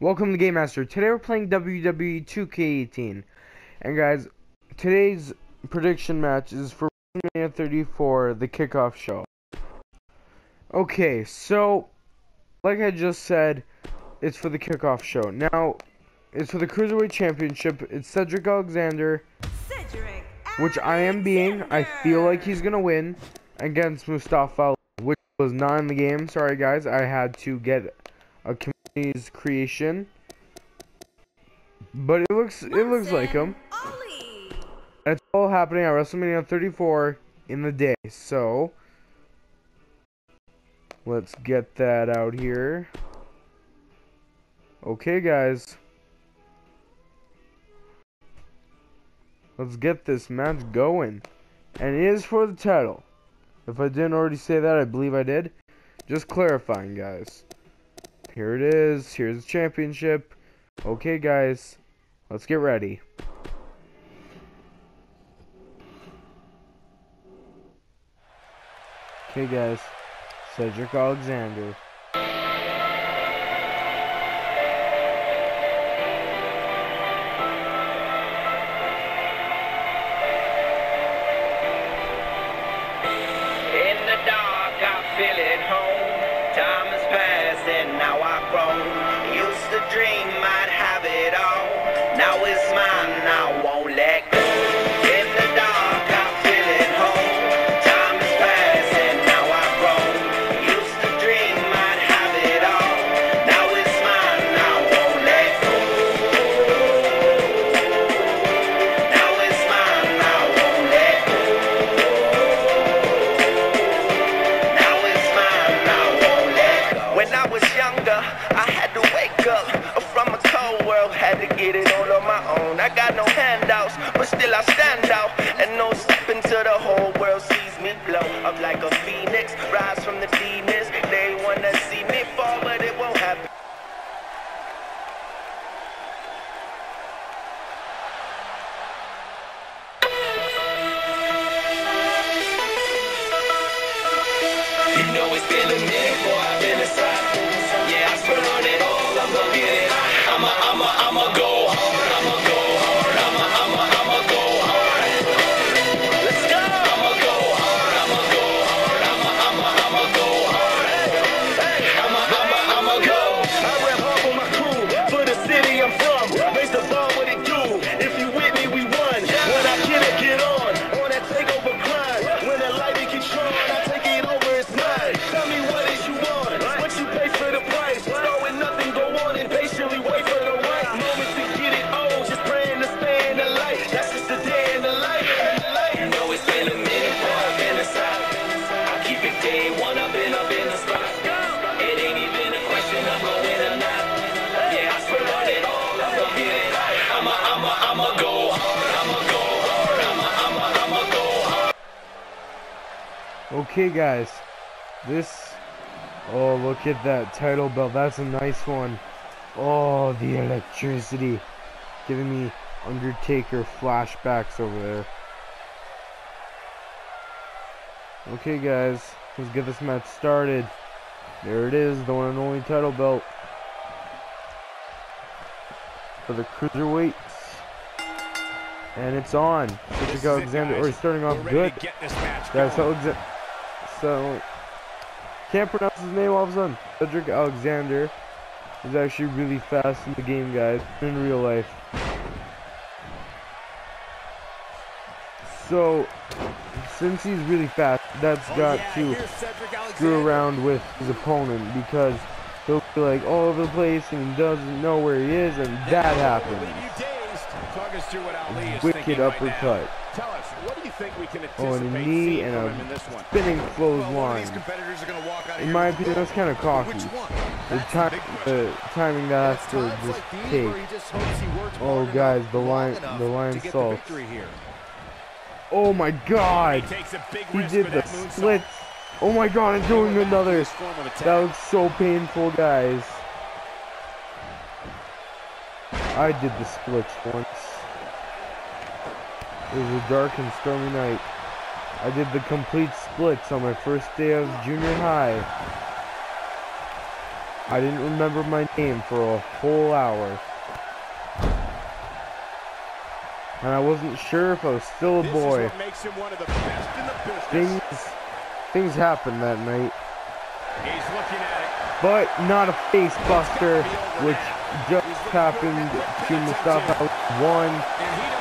Welcome to Game Master. Today we're playing WWE 2K18. And guys, today's prediction match is for WrestleMania 34, the kickoff show. Okay, so, like I just said, it's for the kickoff show. Now, it's for the Cruiserweight Championship. It's Cedric Alexander, Cedric which I am being. I feel like he's going to win against Mustafa, which was not in the game. Sorry guys, I had to get a creation. But it looks it looks like him. It's all happening at WrestleMania 34 in the day. So let's get that out here. Okay, guys. Let's get this match going. And it is for the title. If I didn't already say that, I believe I did. Just clarifying, guys. Here it is. Here's the championship. Okay, guys. Let's get ready. Okay, guys. Cedric Alexander. Handouts, but still I stand out. And no stepping till the whole Okay, guys. This. Oh, look at that title belt. That's a nice one. Oh, the electricity. Giving me Undertaker flashbacks over there. Okay, guys. Let's get this match started. There it is, the one and only title belt. For the cruiserweights. And it's on. Cedric Alexander, or he's starting off good. That's Alexander. So, can't pronounce his name all of a sudden. Cedric Alexander is actually really fast in the game, guys, in real life. So, since he's really fast, that's got to screw around with his opponent because he'll be like all over the place and he doesn't know where he is, and that happens. Talk us through what Ali Wicked thinking right think we can Oh, anticipate and a knee and a in this one? spinning Well, clothesline. these competitors are going to walk out of In my opinion, that's kind of cocky. The That's time, big question. the timing that has to just like take. just hopes he works Oh, guys, the lion- the lionsault. the victory here. Oh my god! He takes a big He did the split. Oh my god, I'm doing another. His form of attack. That looks so painful, guys. I did the splits once. It was a dark and stormy night. I did the complete splits on my first day of junior high. I didn't remember my name for a whole hour. And I wasn't sure if I was still a This boy. is what makes him one of the best in the business. Things things happened that night. He's looking at it. But not a face buster, which just happened to Mustafa One,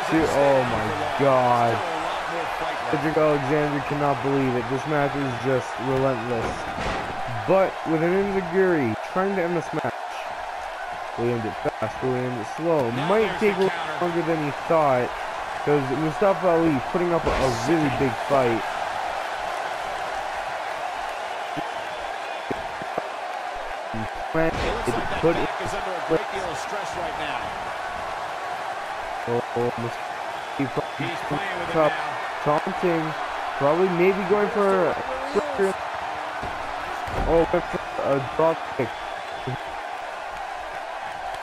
Oh my god. Still a lot more fight left. Cedric Alexander cannot believe it. This match is just relentless. But with an enzuigiri trying to end this match. we end it fast? we end it slow? Might take a little longer than he thought. Because Mustafa Ali putting up a, a really big fight. It it put back he He's playing with it Top- taunting, probably maybe going for a oh, went for a drop kick.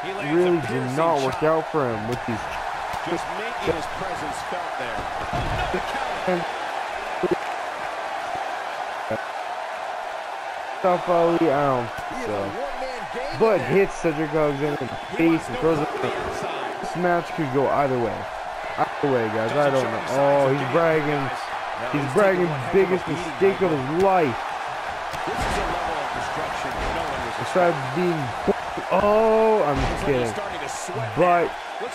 He Really did not work shot. out for him with these. Just making his presence felt there. Another. And Mustafa Ali, I don't think so. But hits Cedric Alexander in the face and throws it. This match could go either way. Either way, guys. I don't know. Oh, he's bragging. He's bragging biggest mistake of his life. This is a level of destruction no one was Besides being. Oh, I'm kidding. starting to sweat But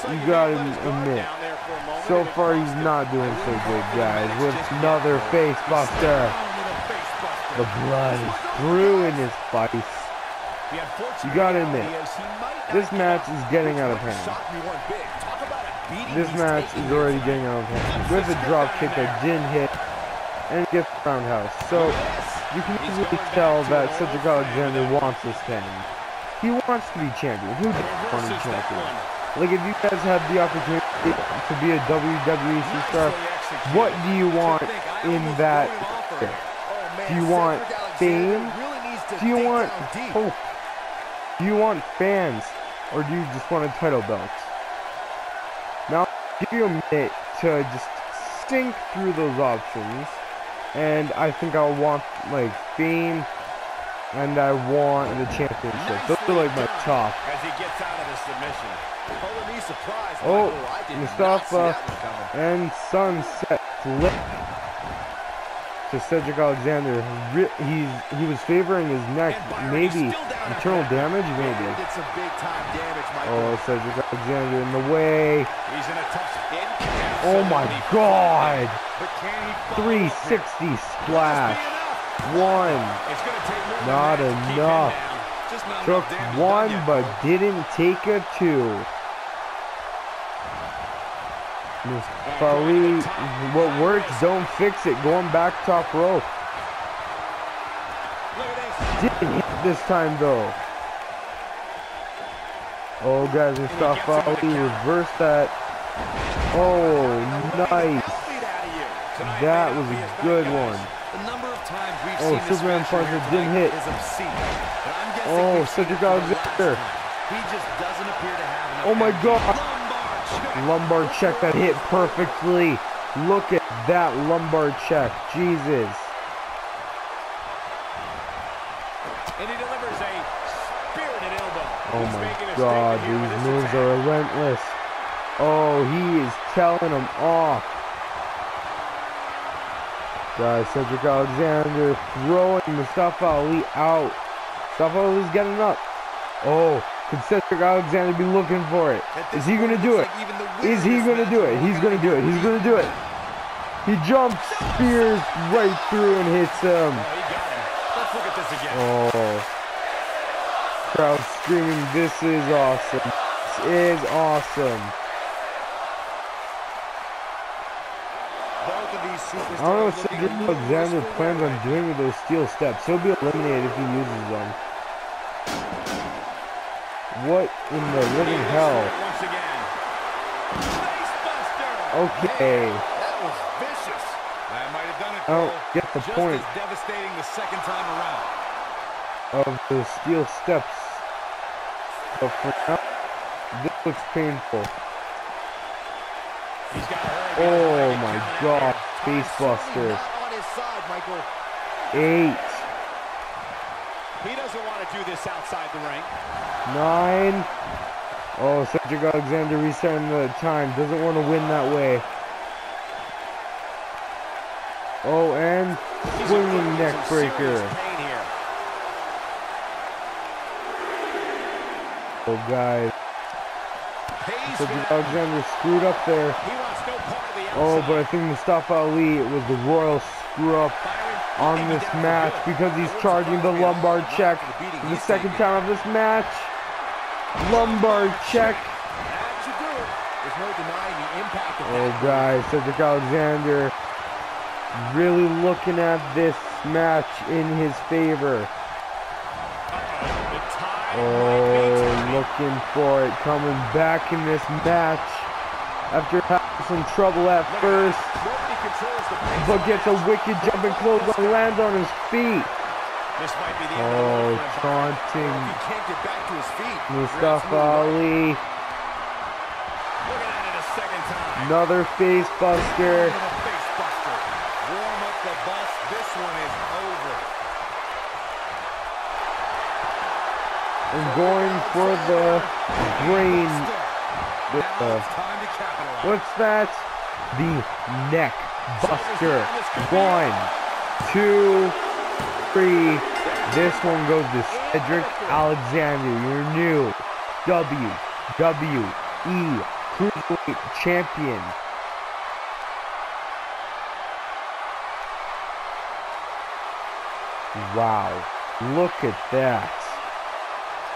you gotta admit, down there for a moment so far he's not doing so good, guys. With another face buster. Down with a face buster. The blood is brewing his face. You gotta reality admit, is he might not This match is getting out of hand. shock me one bit. Talk about a beating This match is already getting out of hand. With a drop kick that didn't hit and it gets roundhouse. So you can easily tell that Cedric Alexander wants this thing. He wants to be champion. Who doesn't want to be champion? Like if you guys have the opportunity to be a WWE superstar, what do you want To think, I in that? wrote him off career? already. Do you want fame? Do you want hope? Do you want fans? Or do you just want a title belt? Now, I'll give you a minute to just think through those options. And I think I'll want, like, fame. And I want the championship. Those are, like, my top. As he gets out of the submission. Surprised. Oh, Michael. I did not see Mustafa that one coming. and Sunset flip to Cedric Alexander. He's he was favoring his neck, maybe internal damage, maybe. Did some big time damage, Oh, Cedric Alexander in the way. He's in a tough spin. Oh my God! But can he follow up here? 360 splash. One. It's gonna take more than Not that to keep him enough. Took one, but didn't take a two. Fali, what works, don't fix it. Going back top row. Look at this. Didn't hit this time though. Oh guys, Mustafa Ali reversed that. Oh, nice. Athlete out of you. Tonight That was a good one. The number of times we've Oh, Superman special punch here that didn't hit. is obscene. But I'm guessing Oh, Cedric it for the last Alexander. He just doesn't appear to have enough Oh my. God. Lumbar check. That hit perfectly. Look at that lumbar check. Jesus. And he delivers a spirited elbow. Oh He's my god, statement here with these moves attack. are relentless. Oh, he is telling him off. Guys, Cedric Alexander throwing Mustafa Ali out. Mustafa Ali's getting up. Oh, could Cedric Alexander be looking for it? Is he gonna do it? looks like even the winner Is he gonna do it? He's gonna do it. He's gonna do it. He jumps, spears right through and hits him. Oh, he got him. Let's look at this again. Oh. Crowd screaming, this is awesome. This is awesome. Both of these superstars I don't know what Cedric Alexander plans on doing with those steel steps. He'll be eliminated if he uses them. What in the living hell? Once again. Face buster. Okay. That was vicious. That might have done it. I don't get the Just point devastating the second time around. of the steel steps. But for now, this looks painful. He's got. Oh my god. Face buster. on his side, Michael. Eight. He doesn't want to do this outside the ring. Nine. Oh, Cedric Alexander restarting the time. Doesn't want to win that way. Oh, and swinging neck breaker. Oh, guys. Cedric Alexander screwed up there. No the Oh, but I think Mustafa Ali, was the royal screw up on this match because he's charging the lumbar check. The second time of this match. Lumbar check. Oh, guys, Cedric Alexander really looking at this match in his favor. Oh, looking for it coming back in this match after having some trouble at first, Nobody controls the pace but gets a wicked jumping close and lands on his feet. This might be the end of the Oh, road for taunting He can't get back to his feet. Mustafa Ali. Looking at it a second time. Another face buster. Face buster. Warm up the bus. This one is over. And going for the brain. Now it's time to capitalize. What's that? The neck buster. One, two, three. This one goes to Cedric Alexander, your new WWE Cruiserweight Champion. Wow, look at that.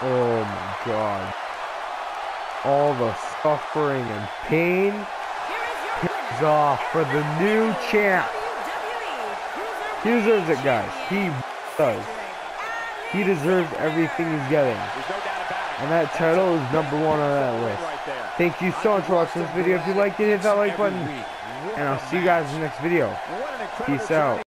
Oh my god. All the suffering and pain Off for the new champ. He deserves it, guys. He does. He deserves everything he's getting. And that title is number one on that list. Thank you so much for watching this video. If you liked it, hit that like button. And I'll see you guys in the next video. Peace out.